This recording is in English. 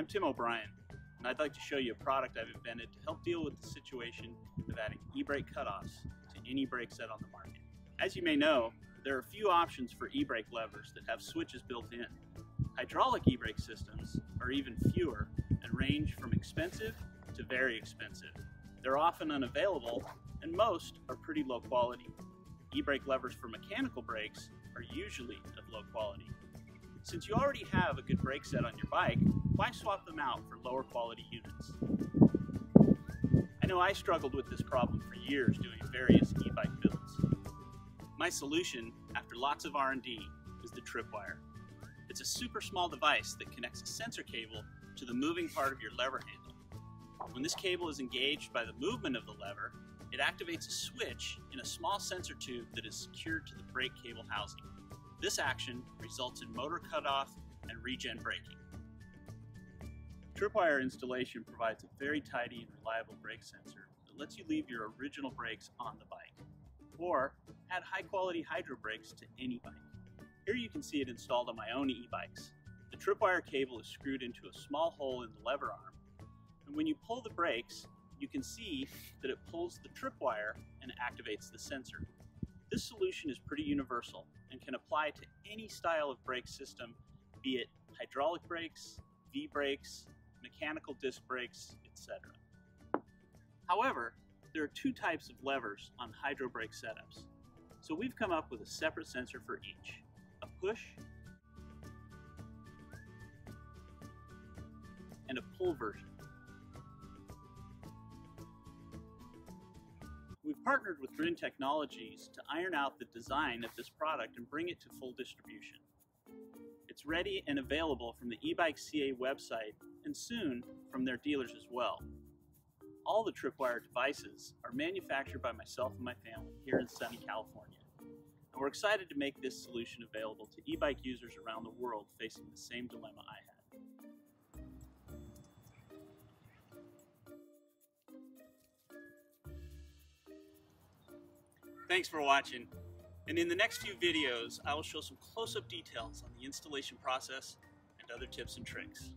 I'm Tim O'Brien, and I'd like to show you a product I've invented to help deal with the situation of adding e-brake cutoffs to any brake set on the market. As you may know, there are a few options for e-brake levers that have switches built in. Hydraulic e-brake systems are even fewer and range from expensive to very expensive. They're often unavailable, and most are pretty low quality. E-brake levers for mechanical brakes are usually of low quality. Since you already have a good brake set on your bike, why swap them out for lower quality units? I know I struggled with this problem for years doing various e-bike builds. My solution, after lots of R&D, is the tripwire. It's a super small device that connects a sensor cable to the moving part of your lever handle. When this cable is engaged by the movement of the lever, it activates a switch in a small sensor tube that is secured to the brake cable housing. This action results in motor cutoff and regen braking. Tripwire installation provides a very tidy and reliable brake sensor that lets you leave your original brakes on the bike, or add high quality hydro brakes to any bike. Here you can see it installed on my own e-bikes. The tripwire cable is screwed into a small hole in the lever arm, and when you pull the brakes, you can see that it pulls the tripwire and activates the sensor. This solution is pretty universal and can apply to any style of brake system, be it hydraulic brakes, V-brakes, mechanical disc brakes, etc. However, there are two types of levers on hydro brake setups. So we've come up with a separate sensor for each, a push and a pull version. We've partnered with Grin Technologies to iron out the design of this product and bring it to full distribution. It's ready and available from the eBike CA website and soon from their dealers as well. All the Tripwire devices are manufactured by myself and my family here in sunny California. And we're excited to make this solution available to e-bike users around the world facing the same dilemma I had. Thanks for watching. And in the next few videos, I will show some close-up details on the installation process and other tips and tricks.